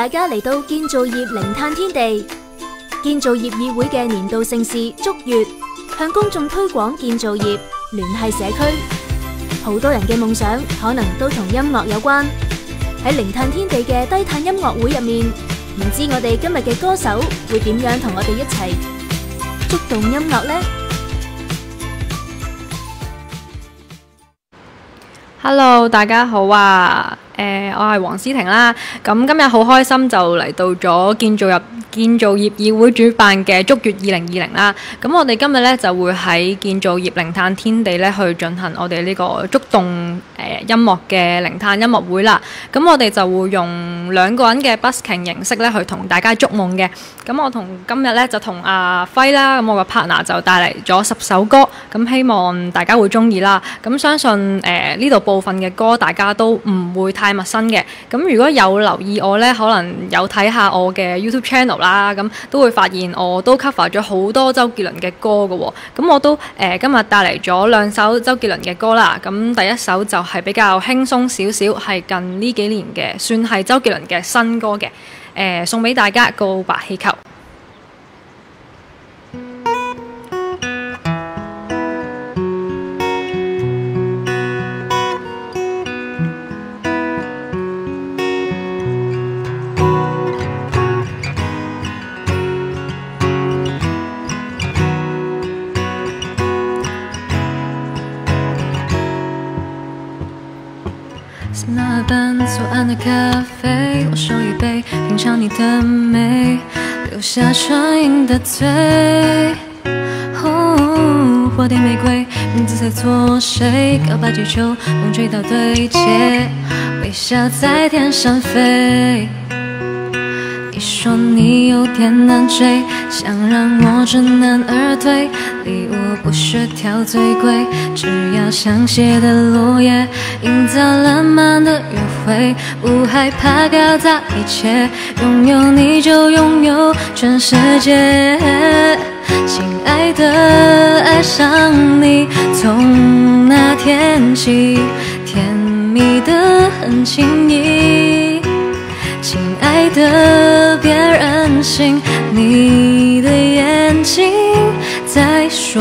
大家嚟到建造業零碳天地。建造業議會嘅年度盛事祝月，向公眾推廣建造業，聯繫社區。好多人嘅夢想可能都同音樂有關。喺零碳天地嘅低碳音樂會入面，唔知我哋今日嘅歌手會點樣同我哋一齊觸動音樂呢？Hello，大家好啊！誒、我係黃思婷啦。咁今日好開心就嚟到咗建造入建造業議會主辦嘅竹月二零二零啦。咁我哋今日咧就會喺建造業零碳天地咧去進行我哋呢個觸動誒、音樂嘅零碳音樂會啦。咁我哋就會用兩個人嘅 busking 形式咧去同大家築夢嘅。咁我同今日咧就同阿輝啦，咁我個 partner 就帶嚟咗十首歌，咁希望大家會中意啦。咁相信誒呢度部分嘅歌大家都唔會太陌生嘅。咁如果有留意我呢，可能有睇下我嘅 YouTube channel 啦，咁都會發現我都 cover 咗好多周杰倫嘅歌嘅喎。咁我都誒、今日帶嚟咗兩首周杰倫嘅歌啦。咁第一首就係比較輕鬆少少，係近呢幾年嘅，算係周杰倫嘅新歌嘅。誒、送俾大家《告白氣球》。那般左岸的咖啡，我手一杯，品尝你的美，留下唇印的嘴。哦，花店玫瑰，名字在作祟，告白气球，风吹到对街，微笑在天上飞。你说你有点难追，想让我知难而退。礼物不需挑最贵，只要香榭的落叶，营造浪漫的约会，不害怕搞砸一切。拥有你就拥有全世界，亲爱的，爱上你，从那天起，甜蜜的很轻易。爱的，别任性，你的眼睛在说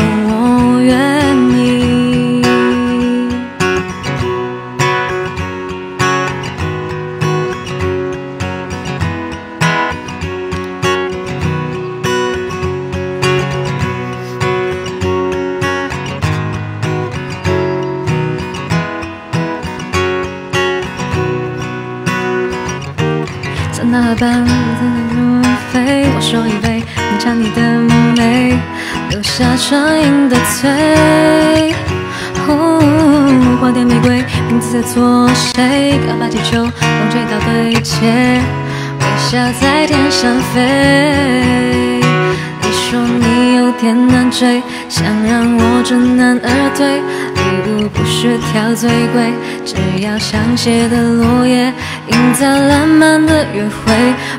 谢的落叶，营造浪漫的约会，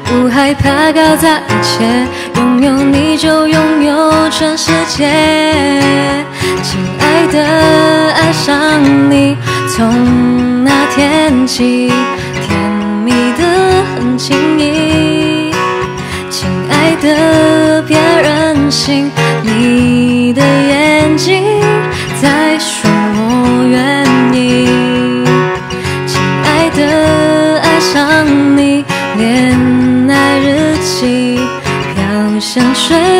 不害怕搞砸一切。拥有你就拥有全世界，亲爱的，爱上你，从那天起，谁？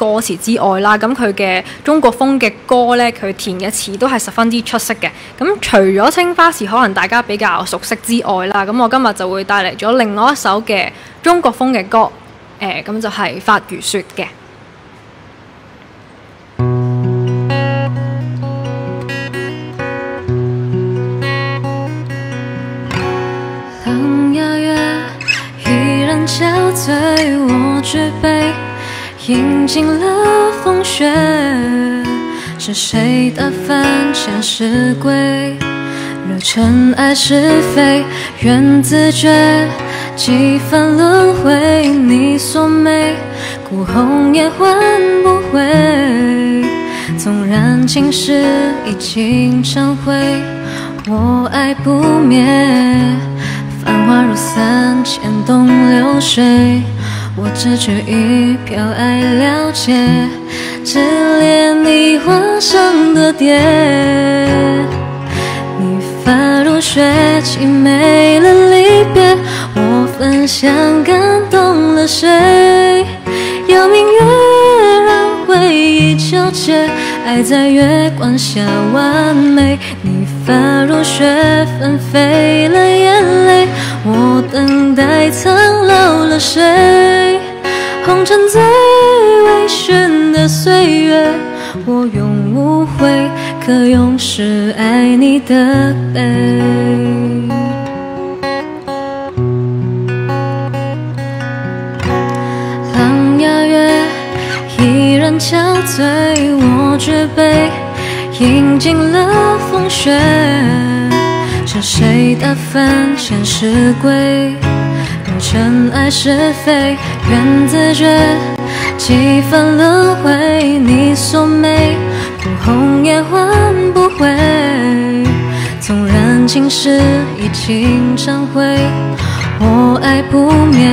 歌詞之外啦，咁佢嘅中國風嘅歌呢，佢填嘅詞都係十分之出色嘅。咁除咗青花瓷可能大家比較熟悉之外啦，咁我今日就會帶嚟咗另外一首嘅中國風嘅歌，誒、呃、咁就係發如雪嘅。饮尽了风雪，是谁的凡尘？是归惹尘埃，是非缘字诀几番轮回，你锁眉孤鸿也唤不回。纵然青史已经成灰，我爱不灭。繁华如三千东流水。我只取一瓢爱了解，只恋你畫上的蝶。你发如雪，凄美了离别，我分享感动了谁？邀明月，让回憶糾結，愛在月光下完美。你发如雪，纷飞了眼泪，我等待苍老了谁？红尘最微醺的岁月，我永无悔，可永世爱你的悲。狼牙月依然憔悴，我舉杯饮尽了风雪。是谁打翻前世柜惹尘埃是非缘字诀几番轮回。你锁眉哭红颜唤不回。纵然青史已经成灰我爱不灭。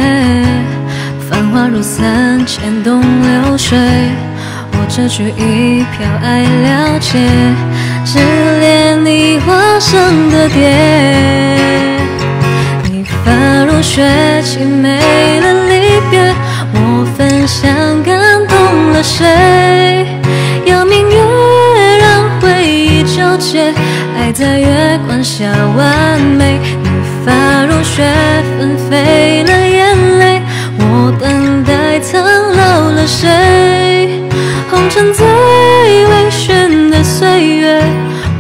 繁华如三千东流水。我这取一瓢爱了解只恋你畫上的蝶。你发如雪，凄美了离别，我分享感动了谁？邀明月，让回憶糾結，愛在月光下完美。你发如雪，纷飞了眼泪，我等待苍老了谁？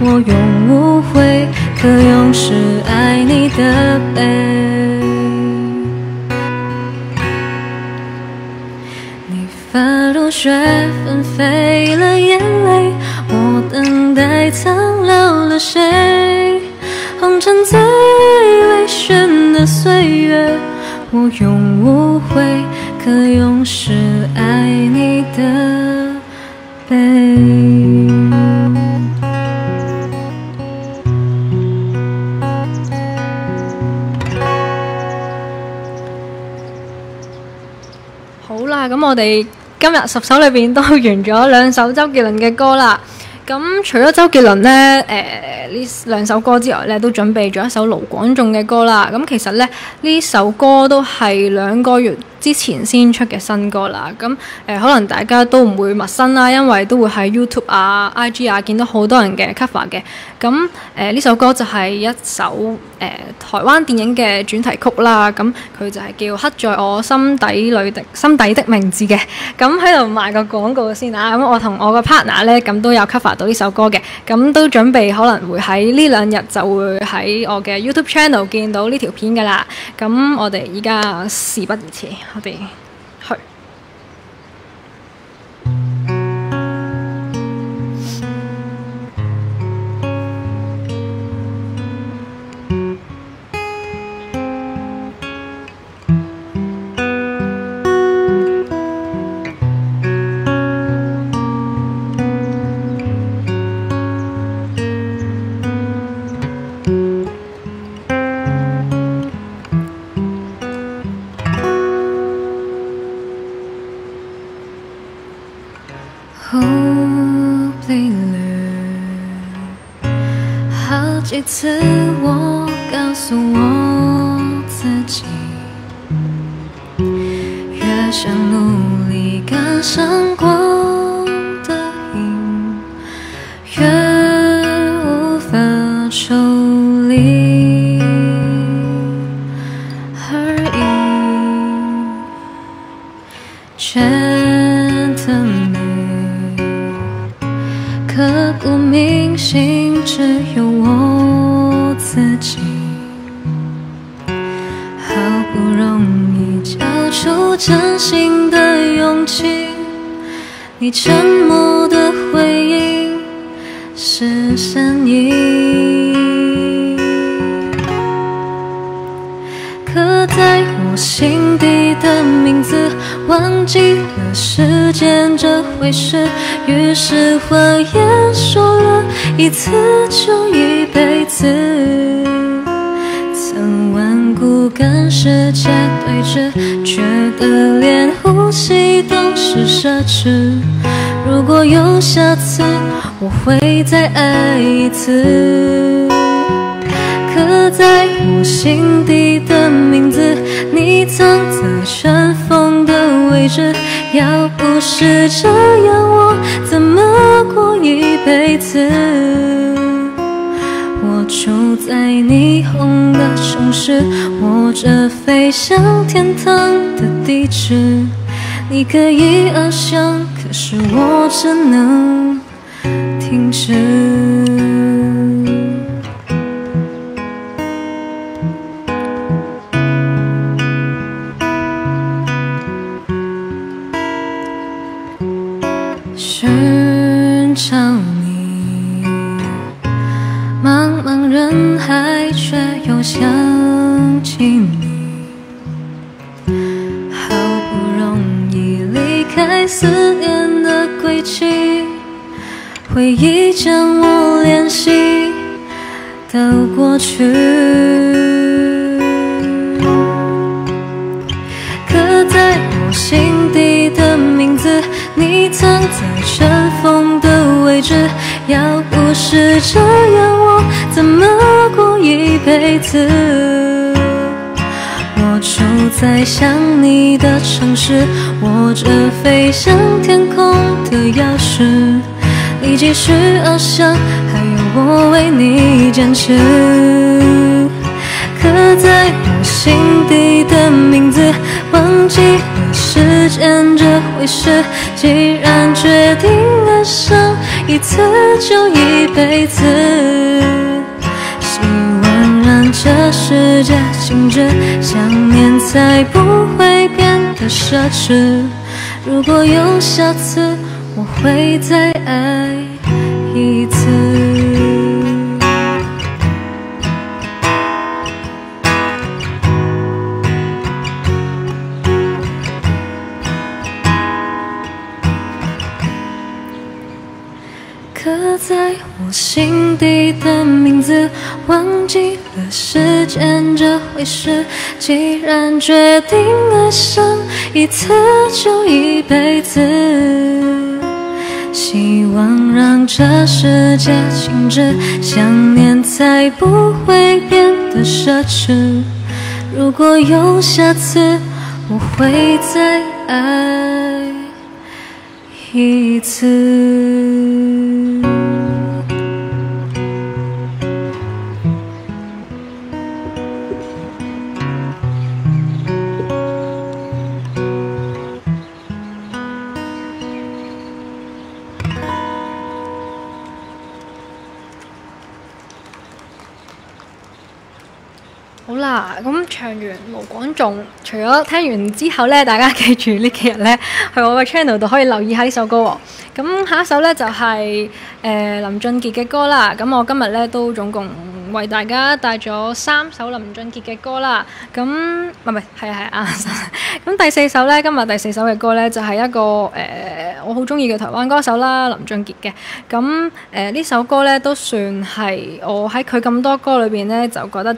我永无悔，可永世爱你的悲。你发如雪，纷飞了眼泪，我等待苍老了谁？红尘最微醺的岁月，我永无悔，可永世爱你的悲。咁我哋今日十首里边都完咗两首周杰伦嘅歌啦。咁除咗周杰倫呢，誒呢兩首歌之外呢，都準備咗一首盧廣仲嘅歌啦。咁其實呢，呢首歌都係兩個月之前先出嘅新歌啦。咁誒、呃、可能大家都唔會陌生啦，因為都會喺 YouTube 啊、IG 啊見到好多人嘅 cover 嘅。咁誒呢首歌就係一首誒、呃、台灣電影嘅主題曲啦。咁佢就係叫刻在我心底里的心底的名字嘅。咁喺度賣個廣告先啊。咁我同我個 partner 呢，咁都有 cover 到呢首歌嘅。咁都準備可能會喺呢兩日就會喺我嘅 YouTube channel 见到呢條片噶啦。咁我哋依家事不宜遲，我哋次。一次就一辈子。曾顽固跟世界对峙，觉得连呼吸都是奢侈。如果有下次，我会再爱一次。刻在我心底的名字，你藏在尘封的位置。要不是这样，我怎过一辈子？我住在霓虹的城市，握着飞向天堂的地址。你可以翱翔，可是我只能停止。回忆将我联系到过去。刻在我心底的名字，你藏在尘封的位置。要不是这样，我怎么过一辈子？我住在想你的城市，握着飞向天空的钥匙。你继续翱翔，还有我为你坚持。刻在我心底的名字，忘记了时间这回事。既然决定爱上一次就一辈子，希望让这世界静止，想念才不会变得奢侈。如果有下次，我会再爱一次。刻在我心底的名字，忘记了时间这回事。既然决定爱上一次就一辈子，希望让这世界静止，想念才不会变得奢侈。如果有下次，我会再爱一次。唱完盧廣仲，除咗聽完之後呢，大家記住呢幾日呢，去我嘅 channel 度可以留意下呢首歌喎。咁下一首呢，就係、誒、林俊傑嘅歌啦。咁我今日呢，都總共為大家帶咗三首林俊傑嘅歌啦。咁唔係唔係係係啊。咁第四首呢，今日第四首嘅歌呢，就係、一個誒、我好中意嘅台灣歌手啦，林俊傑嘅。咁诶呢首歌呢，都算係我喺佢咁多歌裏邊呢，就覺得誒。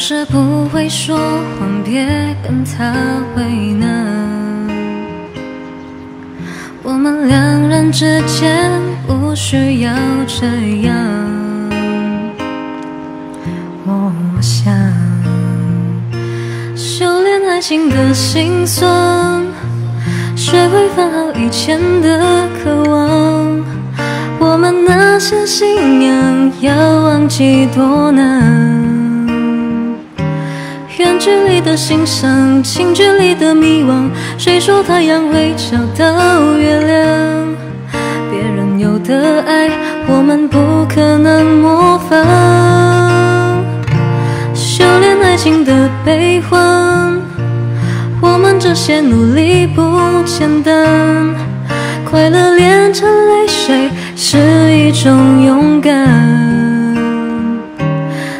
往事不會說謊，別跟他為難。我們兩人之間不需要這樣，我想。愛情的心酸，學會放好以前的渴望。我們那些信仰要忘記多難。距离的欣賞，近距离的迷惘。谁说太阳会找到月亮？别人有的爱，我们不可能模仿。修炼爱情的悲欢。我们这些努力不简单，快乐炼成泪水是一种勇敢。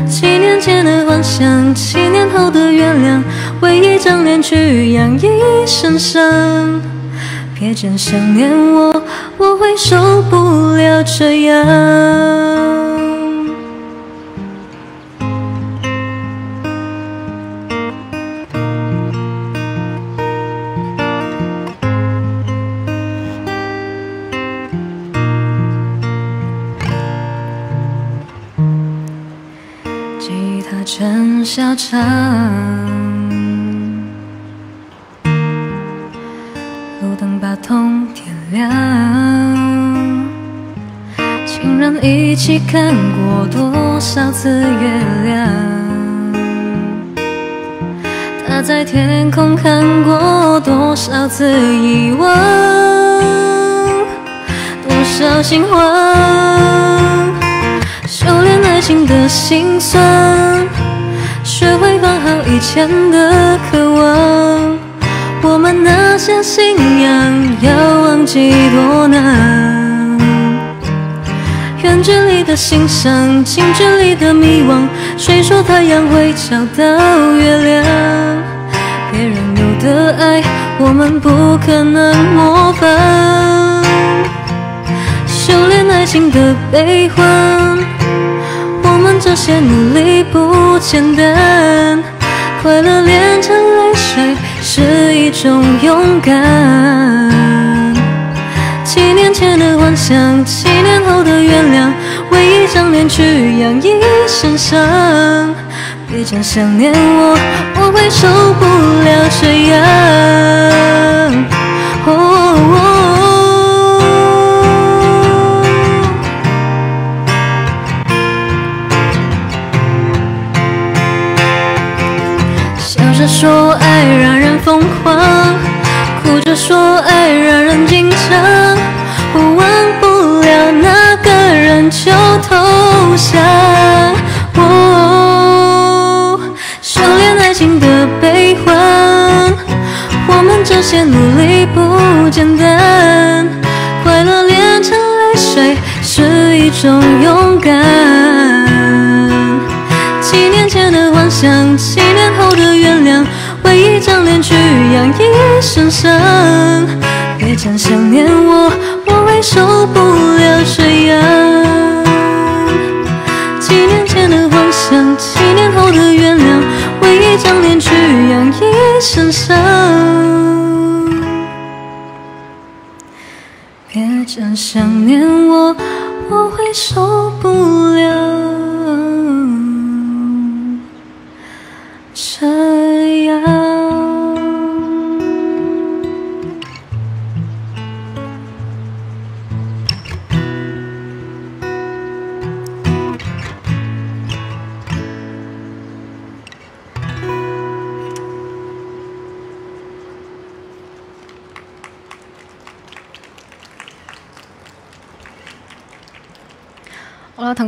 几年前的幻想，的月亮为一张脸去养一身伤，别真想念我，我会受不了这样。小場，路灯把痛点亮，情人一起看过多少次月亮？他在天空看过多少次遗忘？多少心慌？修炼爱情的心酸。学会放好以前的渴望，我们那些信仰要忘记多难。远距离的欣赏，近距离的迷惘。谁说太阳会找到月亮？别人有的爱，我们不可能模仿。修炼爱情的悲欢。這些努力不簡單，快樂煉成淚水是一種勇敢。七年前的幻想，七年後的原諒，為一張臉去养一生傷。別講想念我，我會受不了這樣。哦疯狂，哭着说爱让人紧张，我忘不了那个人就投降。修炼爱情的悲欢，我们这些努力不简单，快乐炼成泪水是一种勇敢。七年前的幻想，七年后的原谅。去養一生傷，別講想念我，我会受不了这样。几年前的幻想，几年后的原谅，为一张脸去养一身伤，别讲想念我，我会受不了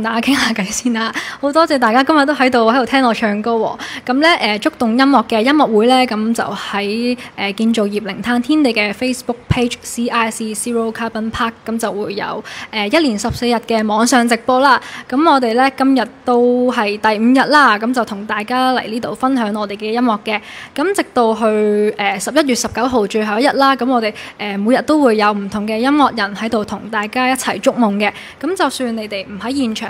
大家傾下偈先啦。好多謝大家今日都喺度喺度聽我唱歌喎。咁咧誒，觸動音樂嘅音樂會咧，咁就喺誒、建造業零碳天地嘅 Facebook page CIC Zero Carbon Park，咁就會有誒、一連十四日嘅網上直播啦。咁我哋咧今日都係第五日啦，咁就同大家嚟呢度分享我哋嘅音樂嘅。咁直到去誒十一月十九號最後一日啦，咁我哋誒、每日都會有唔同嘅音樂人喺度同大家一齊築夢嘅。咁就算你哋唔喺現場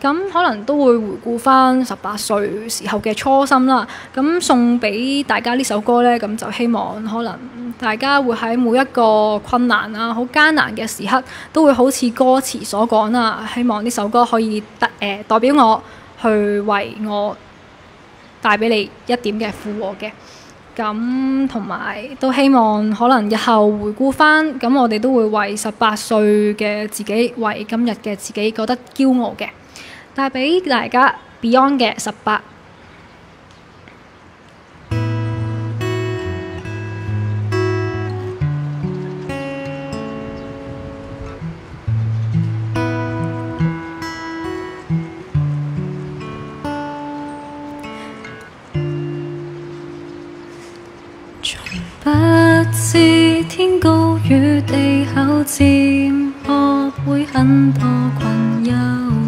咁可能都會回顧翻十八歲時候嘅初心啦。咁送俾大家呢首歌呢，咁就希望可能大家會喺每一個困難啊、好艱難嘅時刻，都會好似歌詞所講啦。希望呢首歌可以得誒、代表我去為我帶俾你一點嘅附和嘅。咁同埋都希望可能日後回顧翻，咁我哋都會為十八歲嘅自己，為今日嘅自己覺得驕傲嘅。帶俾大家 Beyond 嘅十八。不知天高與地厚，漸學會很多困擾。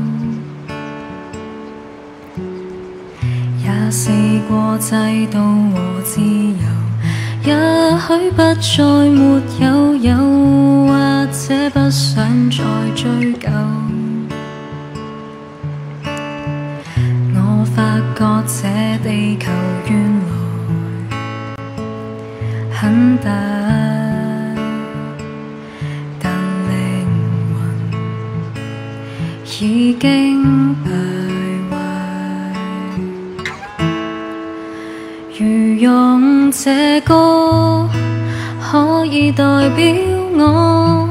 過制度和自由，也許不再沒有，有或者不想再追究。我發覺這地球原來。很大，但靈魂已經这歌可以代表我，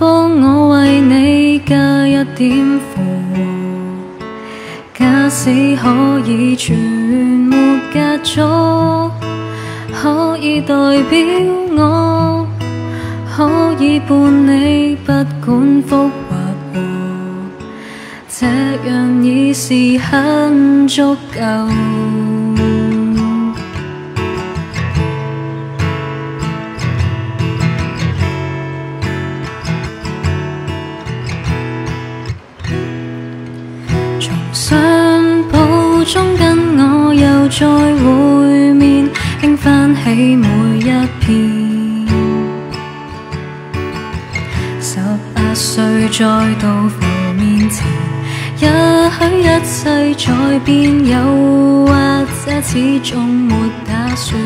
幫我為你加一點附和。假使可以全沒隔阻。可以代表我，可以伴你，不管福或禍，這樣已是很足夠。中跟我又再会面，轻翻起每一篇。十八歲再到浮面前，也許一切在變，又或者始終沒打算。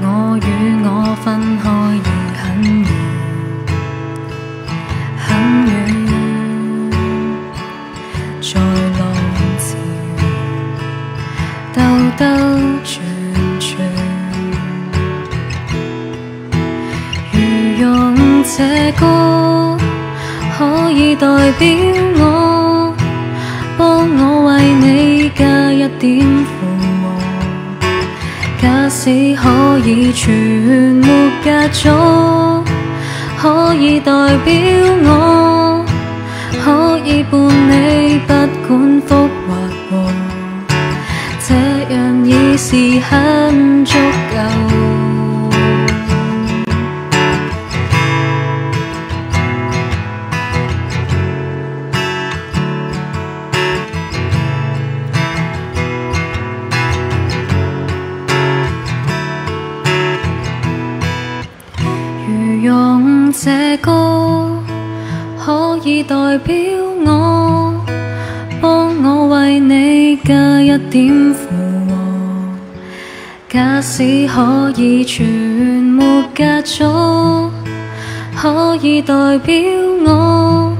我與我分開歌可以代表我，幫我為你加一點附和。假使可以全沒隔阻。可以代表我，可以伴你不管福或禍，這樣已是很足夠。代表我，幫我為你加一點附和。假使可以全沒隔阻，可以代表我，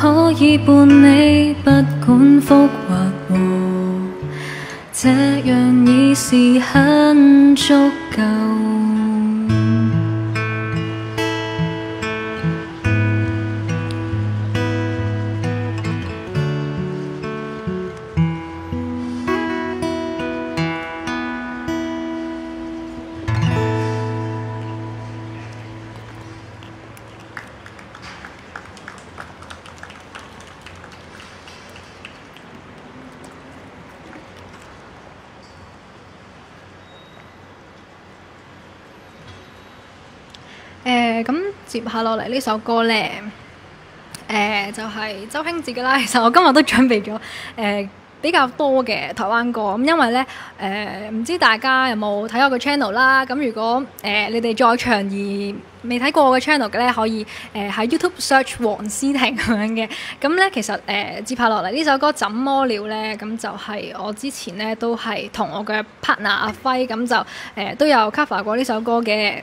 可以伴你不管福或禍，這樣已是很足夠。誒咁、接下落嚟呢首歌呢，誒、就係、周興哲嘅啦。其實我今日都準備咗誒、比較多嘅台灣歌，咁因為呢，誒、唔知大家有冇睇我個 channel 啦？咁如果誒、你哋在場而未睇過我嘅 channel 嘅咧，可以誒喺、YouTube search 黃思婷咁樣嘅。咁咧其實誒、接下落嚟呢首歌《怎麼了》咧，咁就係我之前咧都係同我嘅 partner 阿輝咁就誒、都有 cover 過呢首歌嘅。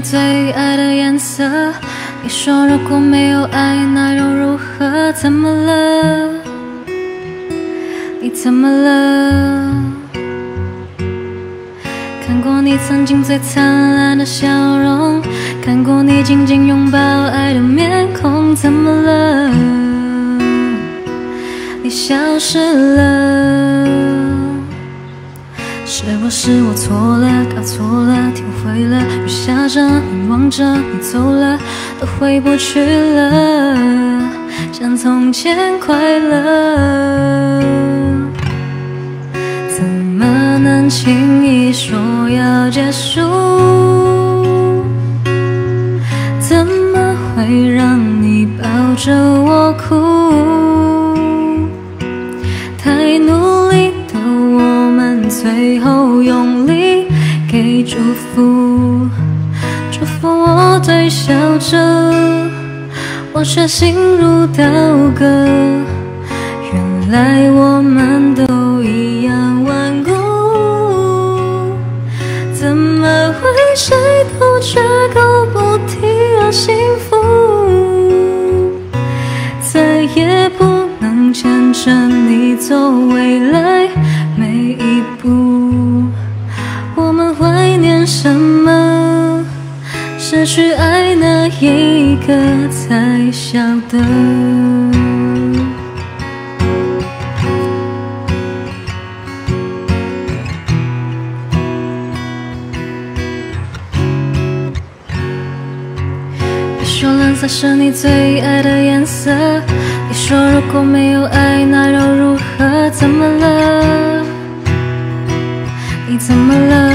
最爱的颜色，你说如果没有爱，那又如何？怎么了？你怎么了？看过你曾经最灿烂的笑容，看过你紧紧拥抱爱的面孔，怎么了？你消失了。是不是我错了，搞错了，聽毀了，雨下着，凝望着，你走了，都回不去了，像从前快乐，怎么能轻易说要结束？怎么会让你抱着笑着，我却心如刀割。原来我们都一样顽固，怎么会谁都绝口不提要幸福？再也不能牵着你走一个才晓得。你说蓝色是你最爱的颜色，你说如果没有爱，那又如何？怎么了？你怎么了？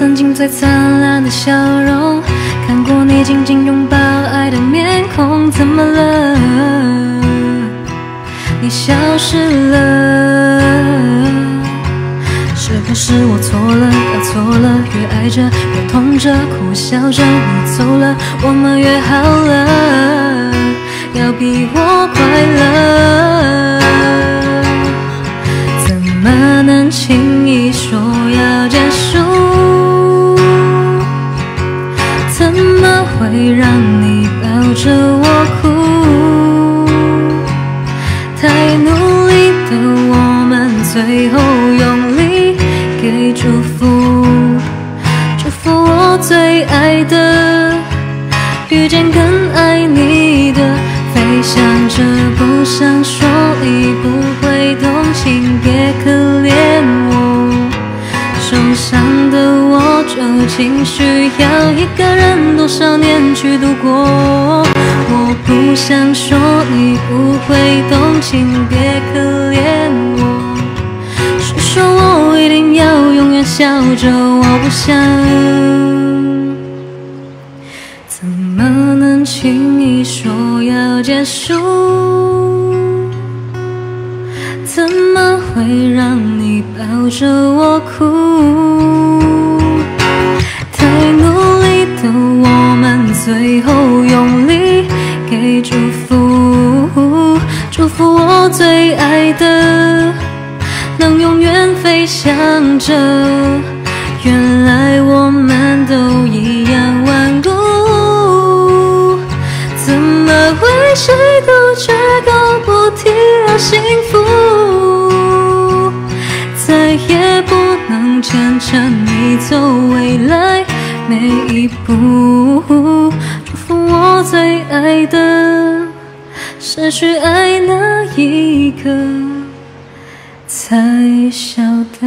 曾经最灿烂的笑容，看过你紧紧拥抱爱的面孔，怎么了？你消失了，是不是我错了？要错了，越爱着越痛着，苦笑着你走了，我们约好了，要比我快乐，怎么能轻易说最后用力给祝福，祝福我最爱的，遇见更爱你的，飞翔着不想说你不会动情，别可怜我。受伤的我究竟需要一个人多少年去度过？我不想说你不会动情，别可怜。我一定要永远笑着？我不想。怎么能轻易说要结束？怎么会让你抱着我哭？想着。原来我们都一样顽固。怎么会谁都绝口不提要幸福？再也不能牵着你走未来每一步。祝福我最爱的，失去爱那一刻才晓得。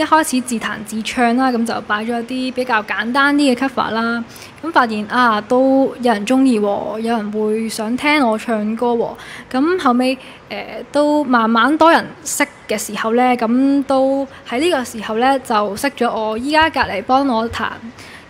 一開始自彈自唱啦，咁就擺咗一啲比較簡單啲嘅 cover 啦。咁發現啊，都有人中意，有人會想聽我唱歌喎。咁後尾誒、都慢慢多人識嘅時候呢，咁都喺呢個時候呢，就識咗我依家隔離幫我彈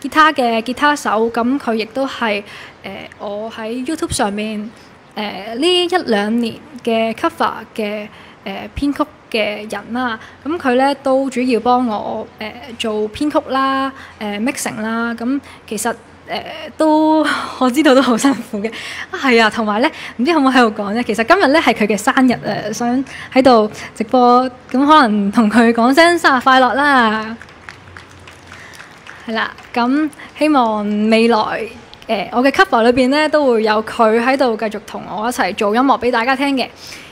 吉他嘅吉他手。咁佢亦都係誒我喺 YouTube 上面誒呢、一兩年嘅 cover 嘅誒、呃、編曲嘅人啦，咁佢咧都主要幫我誒、做編曲啦、誒、mixing 啦，咁其實誒、都我知道都好辛苦嘅，啊係啊，同埋咧唔知可唔可以喺度講咧？其實今日咧係佢嘅生日誒，想喺度直播，咁可能同佢講聲生日快樂啦。係啦，咁希望未來誒、我嘅 cover 裏邊咧都會有佢喺度繼續同我一齊做音樂俾大家聽嘅。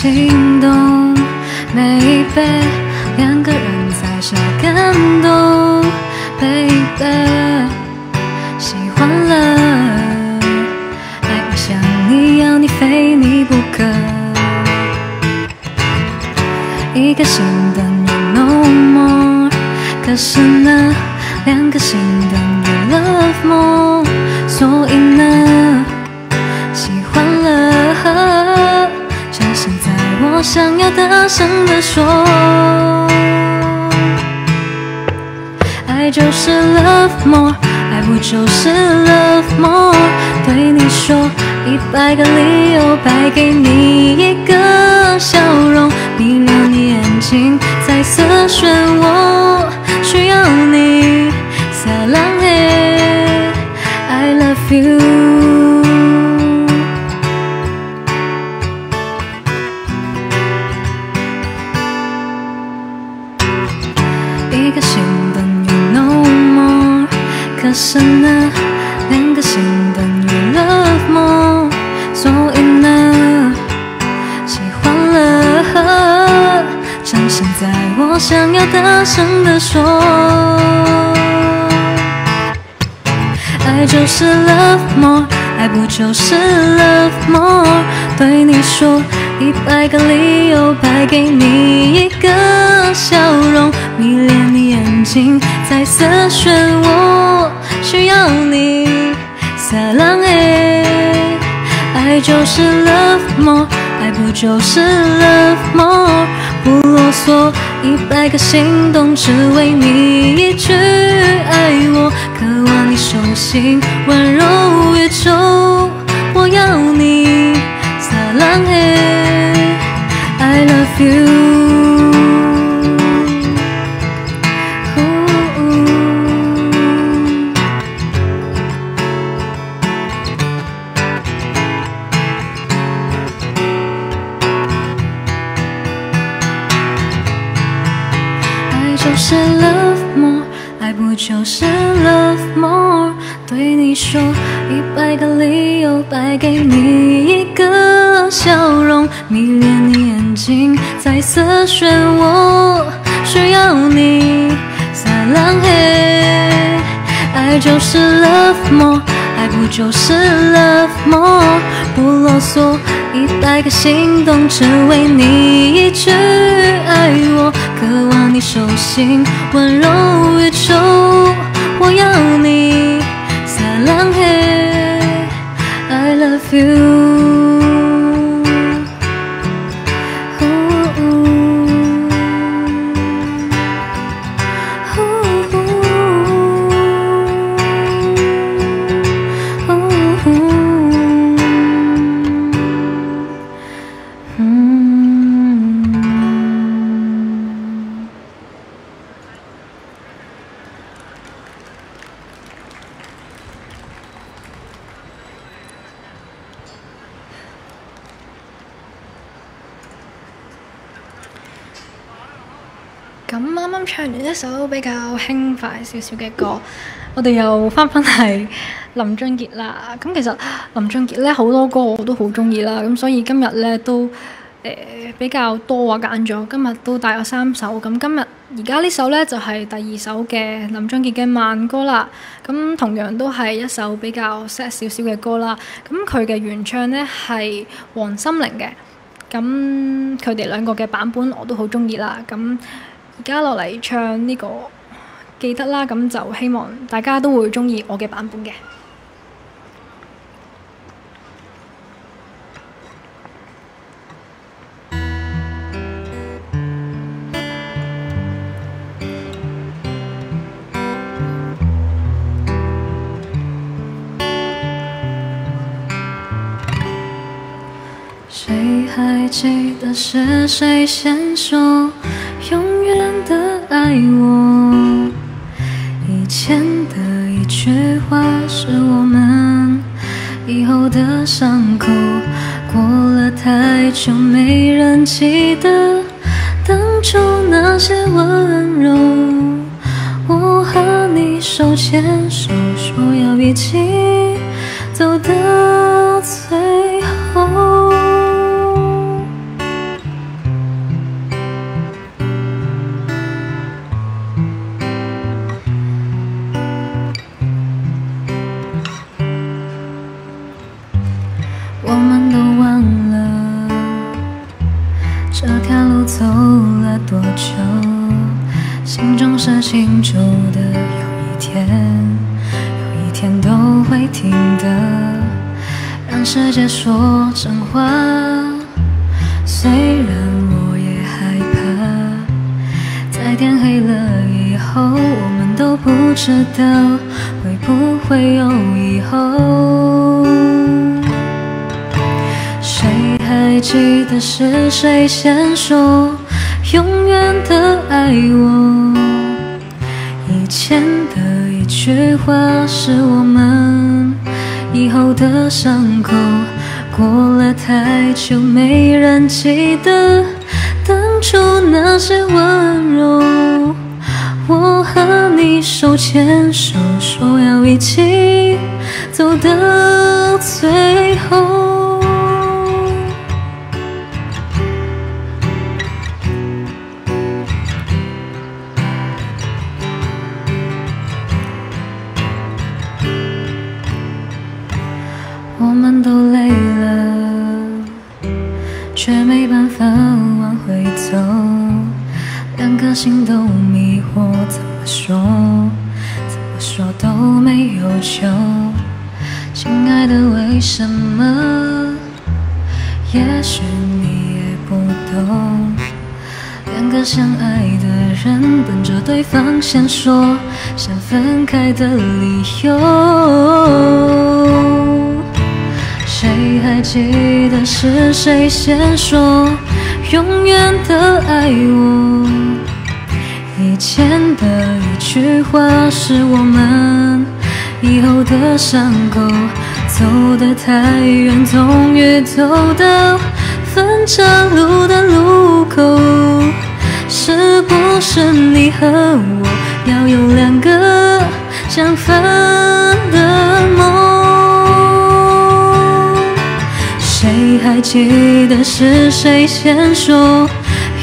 心动，每一杯，两个人在笑。就是 love more？对你说一百个理由，败给你一个笑容，迷恋你眼睛，彩色漩涡，需要你，撒浪嘿，I love you。就是 love more？对你说一百个理由，摆给你一个笑容，迷恋你眼睛，彩色漩涡，需要你，撒浪哎，爱就是 love more，爱不就是 love more？不啰嗦，一百个心动，只为你一句爱我，渴望你手心温柔心动，只为你一句爱我，渴望你手心温柔我哋又翻返係林俊傑啦。咁其實林俊傑咧好多歌我都好中意啦，咁所以今日咧都诶、比較多啊揀咗，今日都帶咗三首。咁今日而家呢首咧就係、第二首嘅林俊傑嘅慢歌啦。咁同樣都係一首比較 sad 少少嘅歌啦。咁佢嘅原唱咧係黃心凌嘅。咁佢哋兩個嘅版本我都好中意啦。咁而家落嚟唱呢、個記得啦，咁就希望大家都會中意我嘅版本嘅。谁还记得是谁先说永远的爱我？句话是我们以后的伤口，过了太久没人记得当初那些温柔。我和你手牵手，说要一起走的说真话，虽然我也害怕，在天黑了以后，我们都不知道会不会有以后。谁还记得是谁先说永远的爱我？以前的一句话是我们以后的伤口，过了太久没人记得当初那些温柔。我和你手牵手，说要一起走到最后。心都迷惑，怎么说，怎么说都没有救。亲爱的，为什么？也许你也不懂。两个相爱的人，等着对方先说想分开的理由。谁还记得是谁先说永远的爱我？以前的一句话是我们以后的伤口，走得太远，终于走到分岔路的路口。是不是你和我要有两个相反的梦？谁还记得是谁先说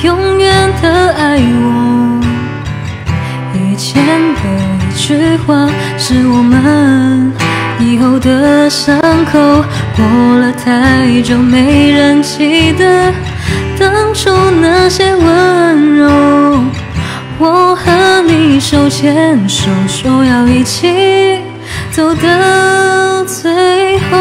永远的爱我？以前的一句话是我们以后的伤口，过了太久没人记得当初那些温柔。我和你手牵手，说要一起走到最后。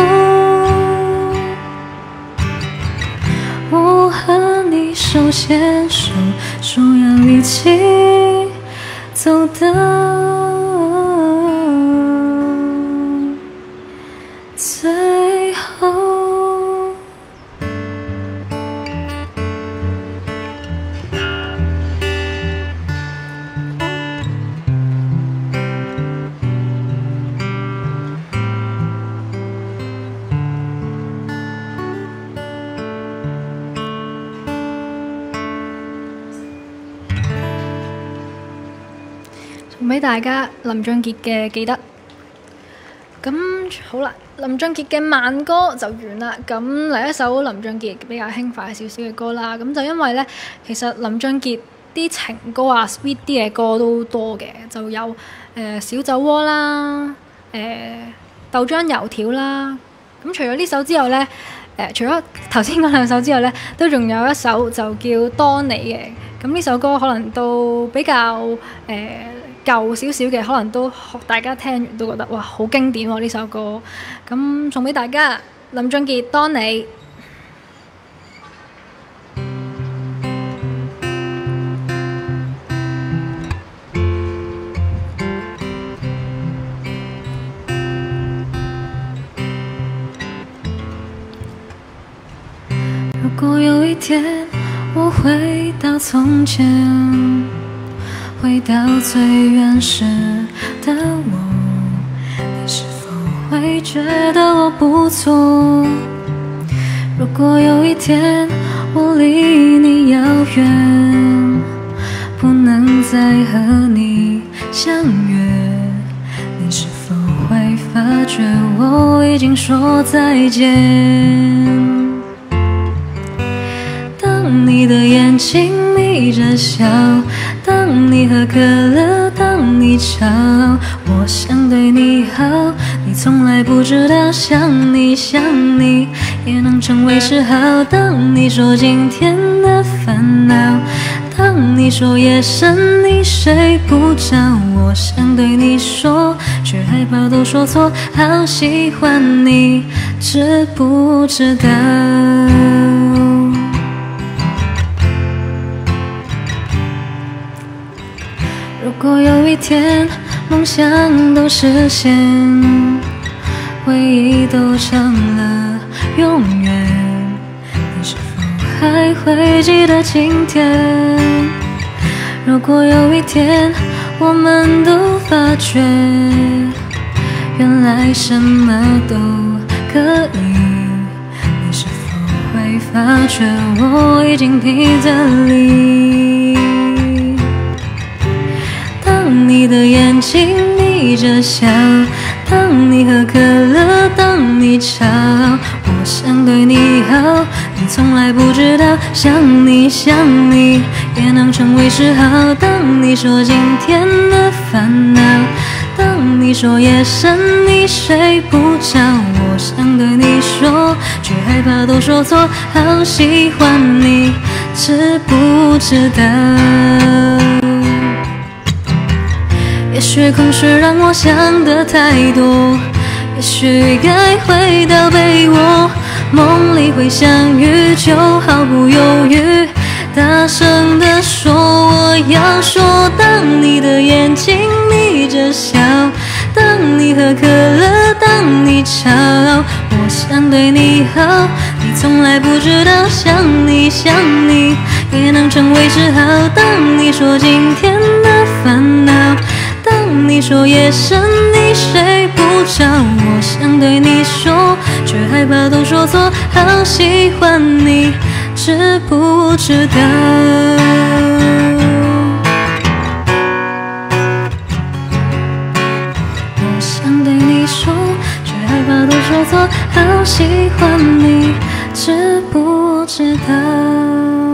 我和你手牵手，说要一起走到送俾大家林俊杰嘅記得。咁好啦，林俊杰嘅慢歌就完啦。咁嚟一首林俊杰比較輕快少少嘅歌啦。咁就因為呢，其實林俊杰啲情歌啊、sweet 啲嘅歌都多嘅，就有誒、小酒窩啦、誒、豆漿油條啦。咁除咗呢首之後呢，誒、除咗頭先嗰兩首之後呢，都仲有一首就叫當你嘅。咁呢首歌可能都比較誒、舊少少嘅，可能都大家聽完都覺得哇好經典喎、呢首歌。咁送俾大家，林俊傑《當你》。如果有一天我回到从前，回到最原始的我，你是否会觉得我不错？如果有一天我离你遥远，不能再和你相约，你是否会发觉我已经说再见？当你的眼睛眯着笑，当你喝可乐，当你吵，我想对你好，你从来不知道，想你想你也能成为嗜好。当你说今天的烦恼，当你说夜深你睡不着，我想对你说，却害怕都说错。好喜欢你，知不知道？如果有一天梦想都实现，回忆都成了永远，你是否还会记得今天？如果有一天我们都发觉，原来什么都可以，你是否会发觉我已经拼着力？你的眼睛眯着笑，当你喝可乐，当你吵，我想对你好，你从来不知道，想你想你也能成为嗜好。当你说今天的烦恼，当你说夜深你睡不着，我想对你说，却害怕都说错，好喜欢你，知不知道？也许空虚让我想得太多，也许该回到被窝，梦里会相遇，就毫不犹豫，大声地说我要说。当你的眼睛眯着笑，当你喝可乐，当你吵，我想对你好，你从来不知道，想你想你也能成为嗜好。当你说今天的烦恼。你说夜深你睡不着，我想对你说，却害怕都说错，好喜欢你，知不知道？我想对你说，却害怕都说错，好喜欢你，知不知道？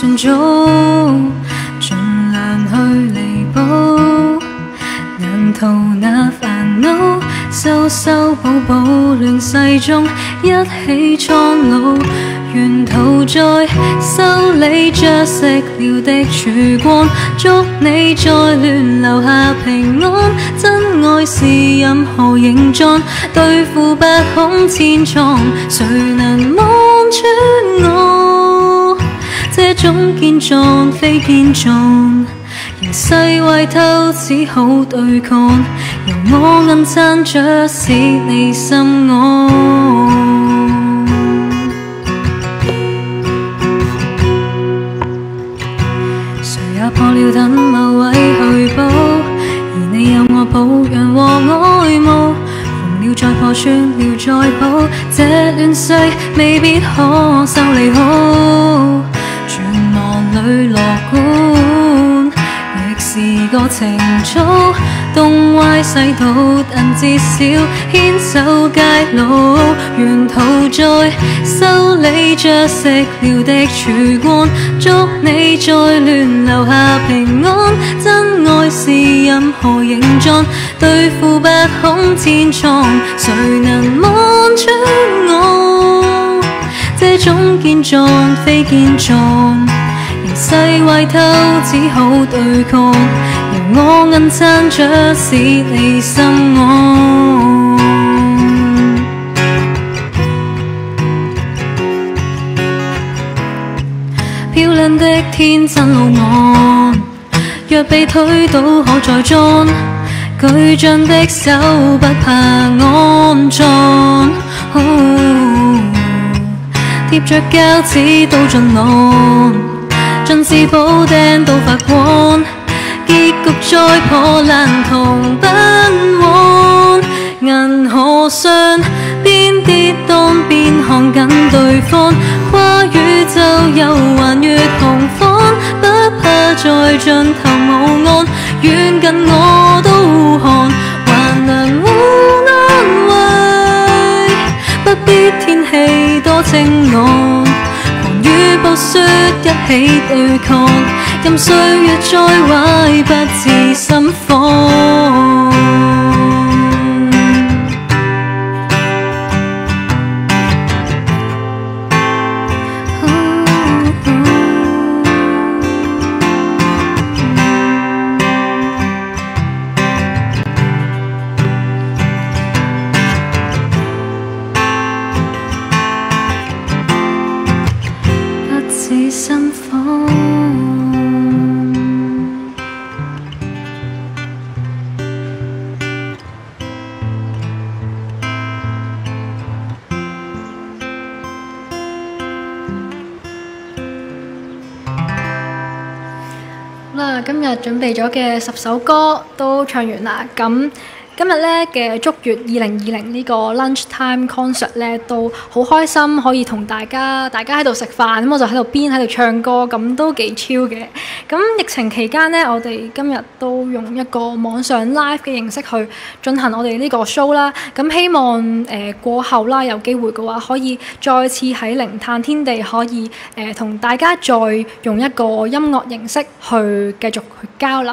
算早，盡量去彌補。難逃那煩惱，修修補補，亂世中一起蒼老。沿途在修理着熄了的曙光，祝你在亂留下平安。真愛是任何形狀，對付不恐千瘡，誰能望穿我？這種堅壯非堅壯。形勢壞透，只好對抗。由我硬撐着，使你心安。打破了等某位去報，而你有我抱擁和愛慕。逢了再破，穿了再補，這亂世未必可修理好。絕望裏樂觀，亦是個情操。东歪西倒，但至少牽手偕老。沿途在修理着熄了的曙光，祝你在亂留下平安。真愛是任何形狀，對付不恐千瘡，誰能望穿我？這種健壯非健壯。世坏透，只好對抗。由我硬撑着，使你心安。漂亮的天真路岸，若被推倒可再裝。巨匠的手不怕安裝。哦貼着膠紙都盡浪，盡是補釘都發光，結局再破烂同不枉。銀河上邊跌宕邊看緊對方，跨宇宙又橫月同方，不怕在盡頭無岸，遠近我都看，還能互安慰。不必天氣多晴朗，起对抗，任岁月再坏，不至心慌。嘅十首歌都唱完啦。咁今日咧嘅足月二零二零呢個 lunchtime concert 咧都好開心，可以同大家大家喺度食飯，咁我就喺度邊喺度唱歌，咁都幾超嘅。咁疫情期間咧，我哋今日都用一個網上 live 嘅形式去進行我哋呢個 show 啦。咁希望誒、呃、過後啦，有機會嘅話，可以再次喺零碳天地可以誒同、大家再用一個音樂形式去繼續去交流。